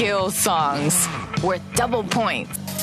skill songs worth double points.